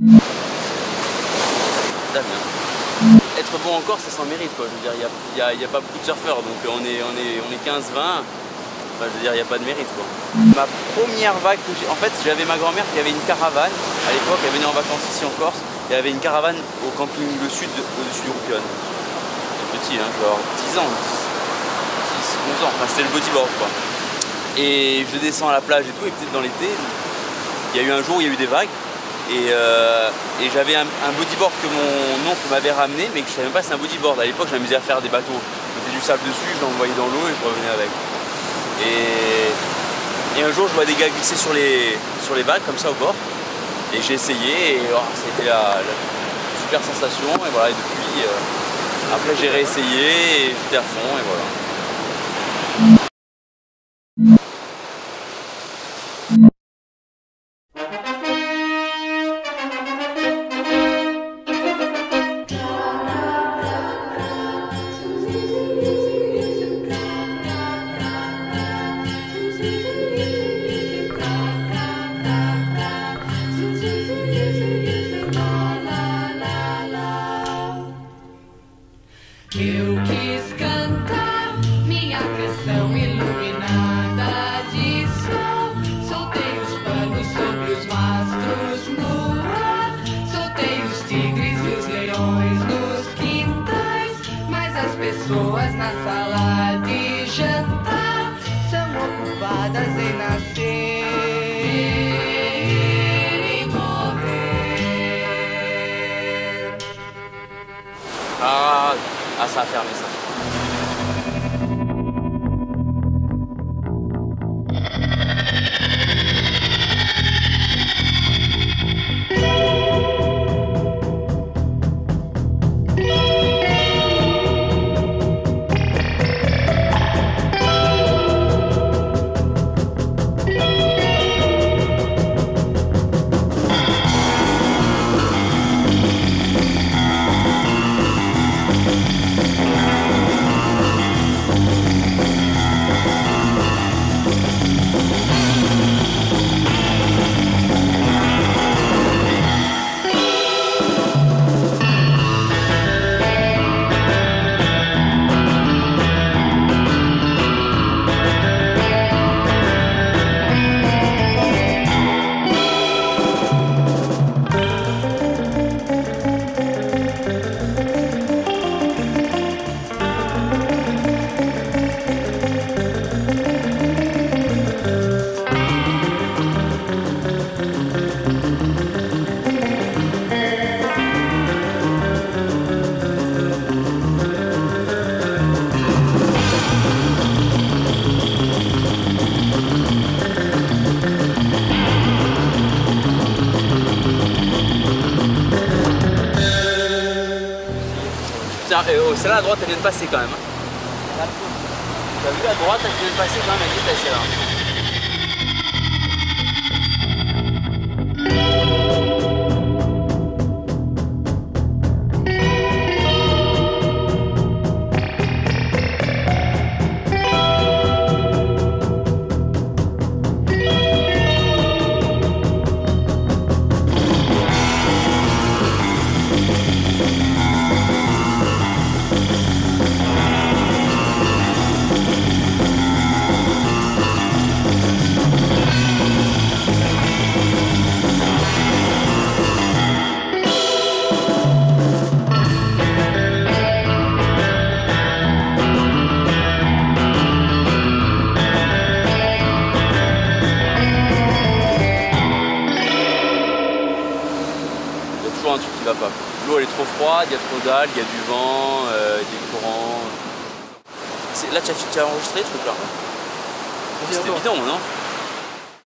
Être bon encore, ça s'en mérite quoi. Je veux dire, il n'y a, a, pas beaucoup de surfeurs, donc on est, on est, on est 15-20. Enfin, je veux dire, il n'y a pas de mérite quoi. Ma première vague que j'ai. En fait, j'avais ma grand-mère qui avait une caravane à l'époque, elle venait en vacances ici en Corse, et elle avait une caravane au camping Le Sud au-dessus du Roupion. Petit, hein, genre 10 ans, 10, 11 ans, enfin c'était le bodyboard quoi. Et je descends à la plage et tout, et peut-être dans l'été, il y a eu un jour où il y a eu des vagues, et, euh, et j'avais un, un, bodyboard que mon oncle m'avait ramené, mais que je savais même pas c'est un bodyboard. À l'époque, je m'amusais à faire des bateaux. Je mettais du sable dessus, je l'envoyais dans l'eau et je revenais avec. Et, et, un jour, je vois des gars glisser sur les, sur les vagues, comme ça, au bord. Et j'ai essayé, et oh, c'était la, la, super sensation. Et voilà, et depuis, euh, après, j'ai réessayé, et j'étais à fond, et voilà. Ah, ça a fermé ça. Euh, celle-là à droite, elle vient de passer quand même. T'as vu à droite, elle vient de passer quand même, elle est un L'eau elle est trop froide, il y a trop d'algues, il y a du vent, euh, des courants. Là tu as, as, enregistré ce truc là C'était évident non?